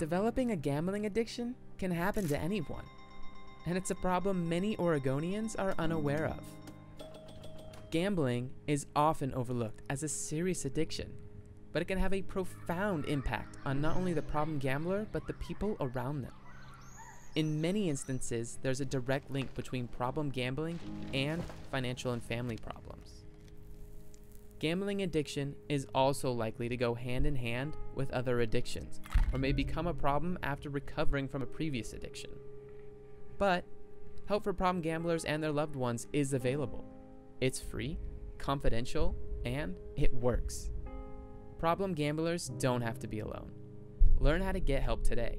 developing a gambling addiction can happen to anyone, and it's a problem many Oregonians are unaware of. Gambling is often overlooked as a serious addiction, but it can have a profound impact on not only the problem gambler, but the people around them. In many instances, there's a direct link between problem gambling and financial and family problems. Gambling addiction is also likely to go hand in hand with other addictions, or may become a problem after recovering from a previous addiction. But help for problem gamblers and their loved ones is available. It's free, confidential, and it works. Problem gamblers don't have to be alone. Learn how to get help today